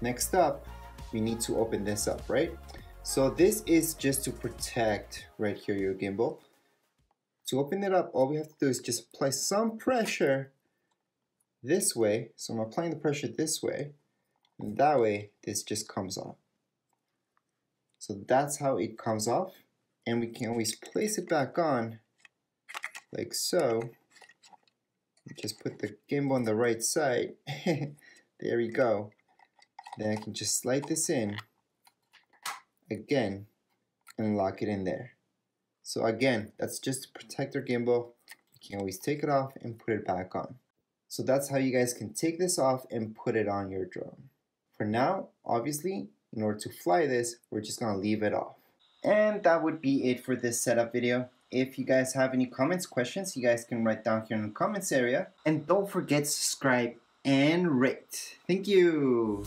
Next up, we need to open this up, right? So this is just to protect right here your gimbal. To open it up, all we have to do is just apply some pressure this way. So I'm applying the pressure this way. And that way, this just comes off. So that's how it comes off. And we can always place it back on like so. Just put the gimbal on the right side. there we go. Then I can just slide this in again and lock it in there. So again, that's just to protect our gimbal. You can always take it off and put it back on. So that's how you guys can take this off and put it on your drone. For now, obviously, in order to fly this, we're just gonna leave it off. And that would be it for this setup video. If you guys have any comments, questions, you guys can write down here in the comments area. And don't forget to subscribe and rate. Thank you.